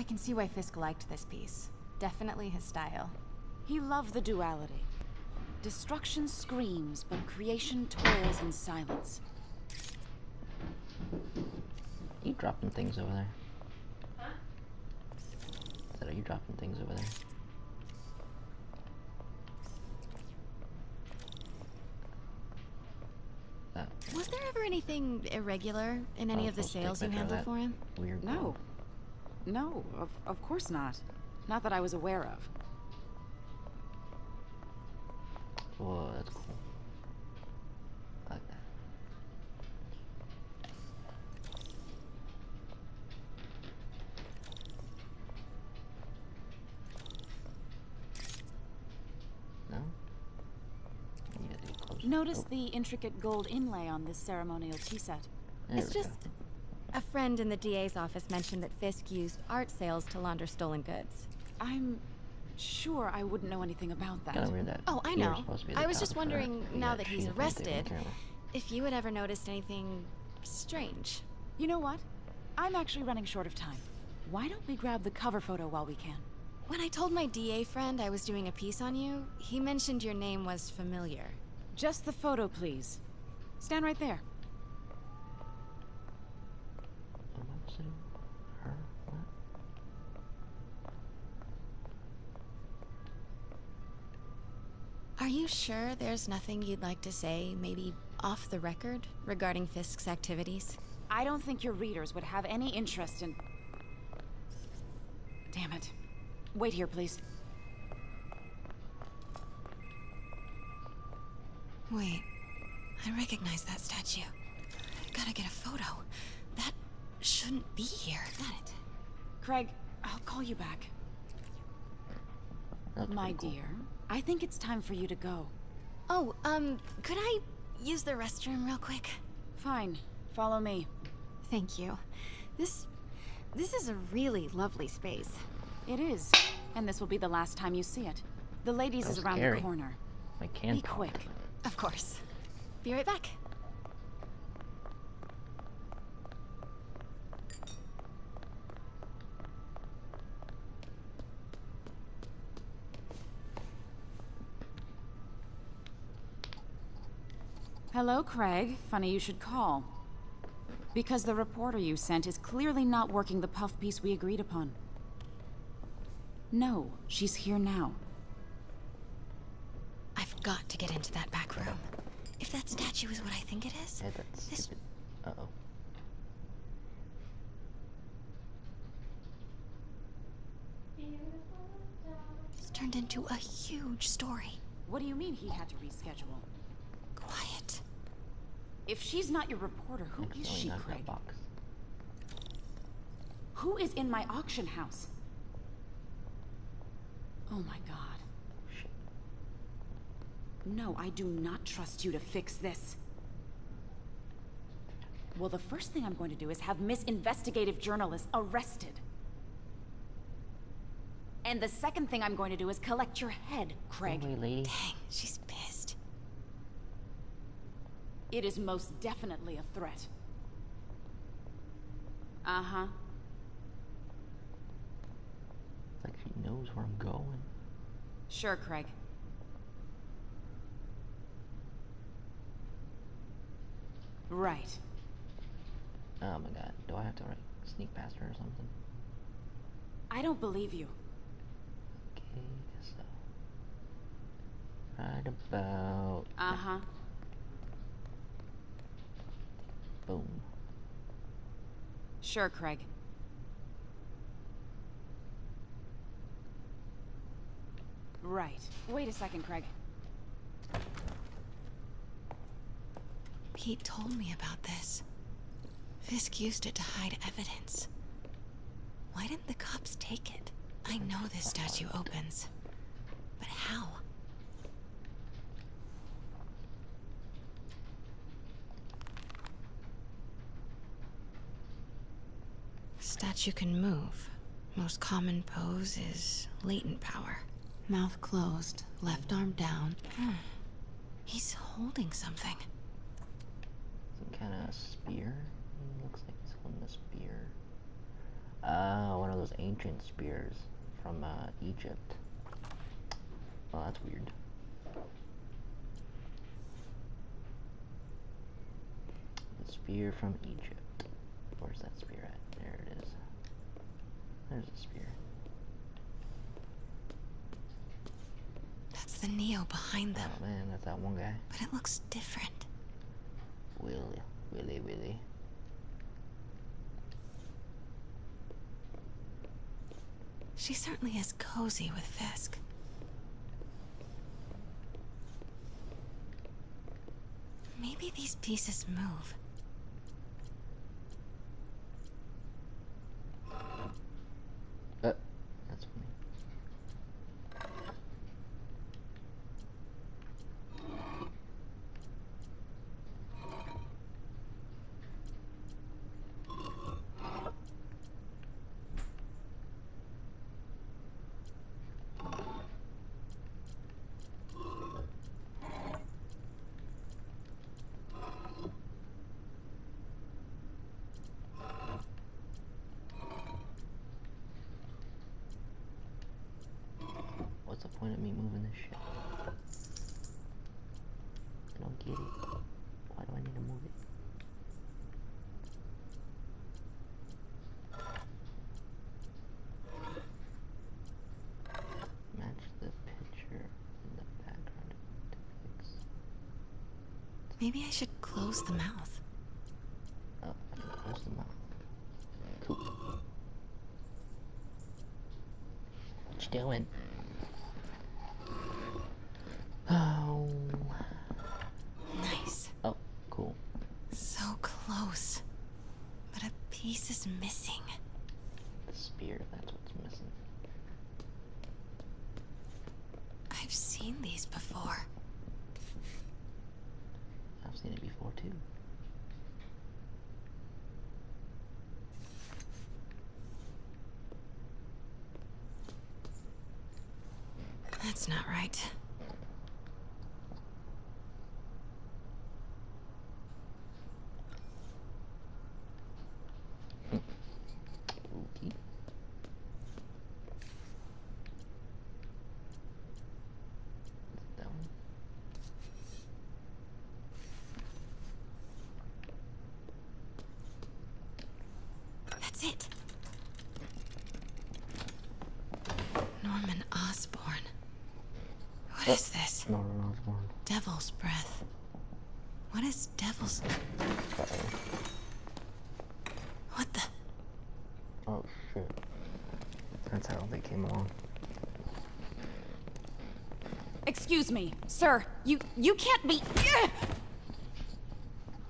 I can see why Fisk liked this piece. Definitely his style. He loved the duality. Destruction screams, but creation toils in silence. You dropping things over there? Huh? Said, are you dropping things over there? Was there ever anything irregular in any oh, of the sales you handled for him? Weird. No. No, of, of course not. Not that I was aware of. Whoa, that's cool. I like that. No? Notice oh. the intricate gold inlay on this ceremonial tea set. There it's just... Go. A friend in the DA's office mentioned that Fisk used art sales to launder stolen goods. I'm sure I wouldn't know anything about that. Kind of weird that oh, I know. I was just wondering, now that he's arrested, if you had ever noticed anything strange. You know what? I'm actually running short of time. Why don't we grab the cover photo while we can? When I told my DA friend I was doing a piece on you, he mentioned your name was familiar. Just the photo, please. Stand right there. Are you sure there's nothing you'd like to say, maybe off the record, regarding Fisk's activities? I don't think your readers would have any interest in... Damn it. Wait here, please. Wait. I recognize that statue. I gotta get a photo. Shouldn't be here. Got it. Craig, I'll call you back. That's My cool. dear, I think it's time for you to go. Oh, um, could I use the restroom real quick? Fine. Follow me. Thank you. This... this is a really lovely space. It is. And this will be the last time you see it. The ladies is around scary. the corner. I can't Be quick. Of course. Be right back. Hello, Craig. Funny you should call. Because the reporter you sent is clearly not working the puff piece we agreed upon. No, she's here now. I've got to get into that back room. If that statue is what I think it is, yeah, that's this... Stupid. Uh-oh. It's turned into a huge story. What do you mean he had to reschedule? If she's not your reporter, who is she, Craig? Who is in my auction house? Oh my god. No, I do not trust you to fix this. Well, the first thing I'm going to do is have Miss Investigative Journalist arrested. And the second thing I'm going to do is collect your head, Craig. lady. Dang, she's. It is most definitely a threat. Uh-huh. Like she knows where I'm going. Sure, Craig. Right. Oh my god. Do I have to like sneak past her or something? I don't believe you. Okay, so. Right about. Uh huh. Boom. Sure, Craig. Right. Wait a second, Craig. Pete told me about this. Fisk used it to hide evidence. Why didn't the cops take it? I know this statue opens. But how? Statue can move. Most common pose is latent power. Mouth closed, left arm down. Hmm. He's holding something Some kind of spear. Looks like he's holding a spear. Ah, one of those ancient spears from uh, Egypt. Oh, that's weird. The spear from Egypt. Where's that spear at? There it is. There's a spear. That's the Neo behind them, Oh man, that's that one guy. but it looks different. Willy, Willy, Willy. She certainly is cozy with Fisk. Maybe these pieces move. Uh, that's funny. What's the point of me moving this shit? I don't get it. Why do I need to move it? Match the picture in the background. Maybe I should close the mouth. Oh, close the mouth. What you doing? Oh. Nice. Oh, cool. So close. But a piece is missing. The spear, that's what's missing. I've seen these before. I've seen it before too. That's not right. Okay. Is it that one? That's it. Norman Osborn. What is this? No, no, no, it's one. Devil's breath. What is devil's? Uh-oh. What the? Oh, shit. That's how they came along. Excuse me, sir. You you can't be.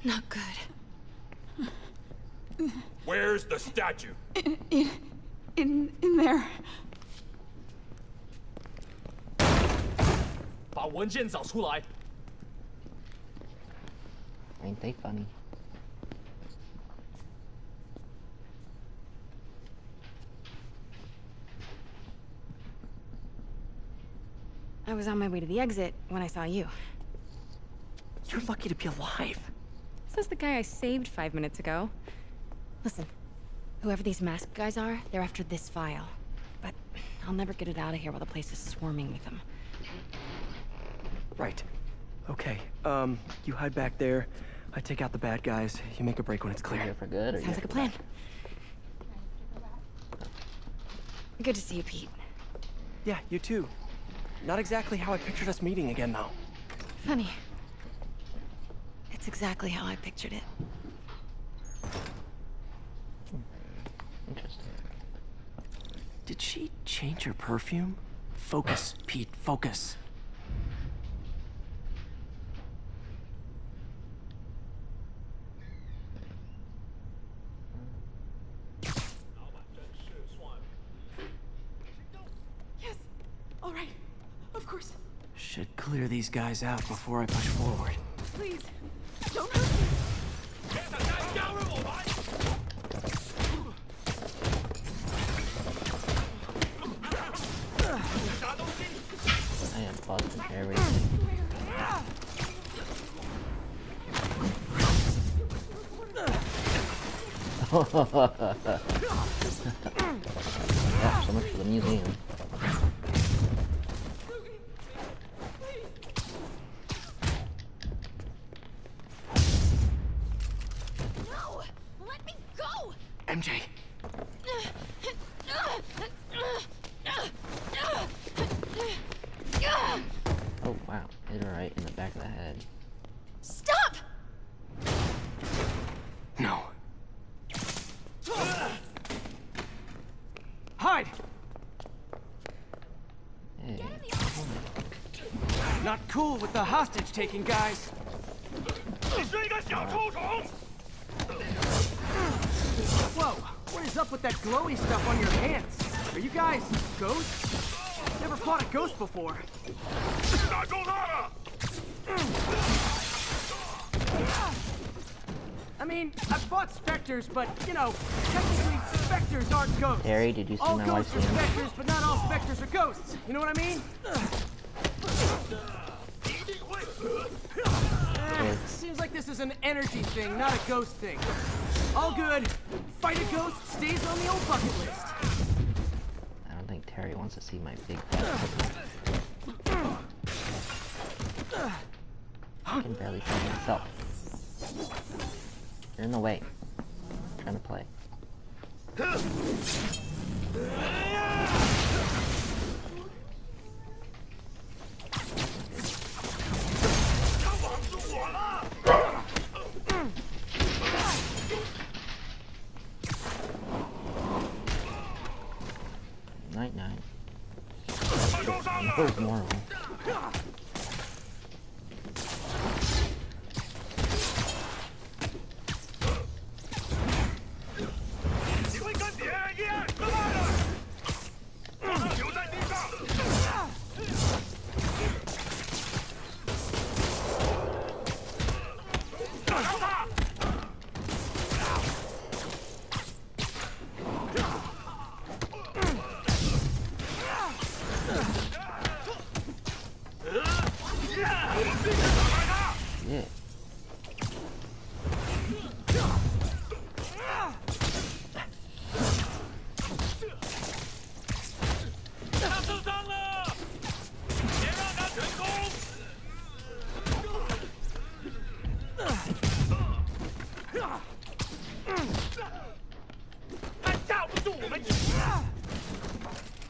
Not good. Where's the statue? In in in there. 把文件找出来。 Ain't they funny? I was on my way to the exit when I saw you. You're lucky to be alive. Says the guy I saved five minutes ago. Listen, whoever these masked guys are, they're after this file. But I'll never get it out of here while the place is swarming with them. Right. Okay. Um, you hide back there. I take out the bad guys. You make a break when it's You clear. for good or Sounds like a plan. bad? Good to see you, Pete. Yeah, you too. Not exactly how I pictured us meeting again, though. Funny. It's exactly how I pictured it. Did she change her perfume? Focus, Pete, focus. Yes. All right. Of course. Should clear these guys out before I push forward. Please. Don't hurt yeah, so much for the museum. No! Let me go! MJ! Oh wow, hit her right in the back of the head. cool with the hostage taking, guys. Whoa, what is up with that glowy stuff on your hands? Are you guys ghosts? Never fought a ghost before. I mean, I've fought specters, but, you know, technically specters aren't ghosts. Harry, did you see all my ghosts are specters, but not all specters are ghosts. You know what I mean? Seems like this is an energy thing, not a ghost thing. All good. Fight a ghost stays on the old bucket list. I don't think Terry wants to see my big butt. I can barely see myself. You're in the way. I'm trying to play. Night night. 他受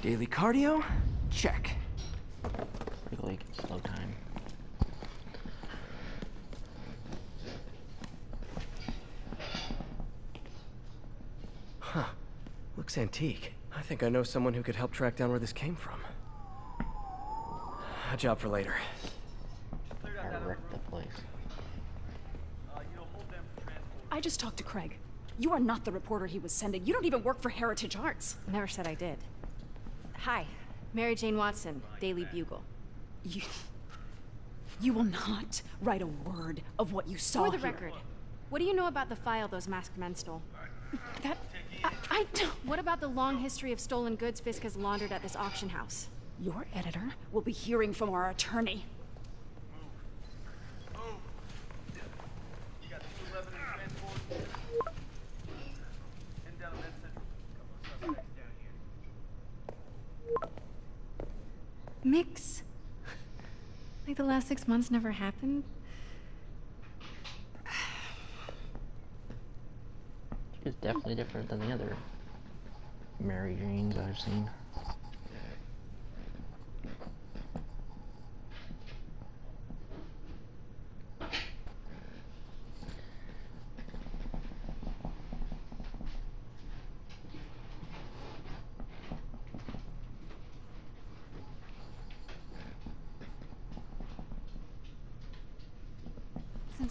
Daily cardio? Check. Really can slow time. Huh. Looks antique. I think I know someone who could help track down where this came from. A job for later. I wrecked the place. I just talked to Craig. You are not the reporter he was sending. You don't even work for Heritage Arts. Never said I did. Hi, Mary Jane Watson, Daily Bugle. You. You will not write a word of what you saw. For the here. record, what do you know about the file those masked men stole? That. I, I don't. What about the long history of stolen goods Fisk has laundered at this auction house? Your editor will be hearing from our attorney. You got 211 in transport. Head down to Med Central. Couple of suspects down here. Mix. Like the last six months never happened? Is definitely different than the other Mary Janes I've seen.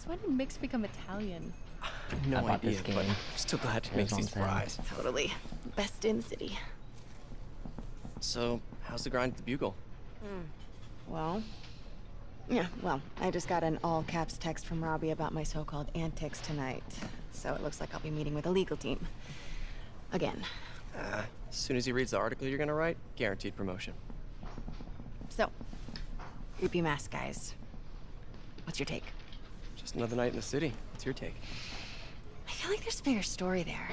Since when did Mix become Italian? No I idea, this but game. I'm still glad to It make was on these fries. Totally. Best in city. So, how's the grind at the Bugle? Well, yeah, well, I just got an all caps text from Robbie about my so called antics tonight. So it looks like I'll be meeting with the legal team. Again. Uh, as soon as he reads the article you're gonna write, guaranteed promotion. So, creepy mask guys. What's your take? Just another night in the city. What's your take? I feel like there's a bigger story there.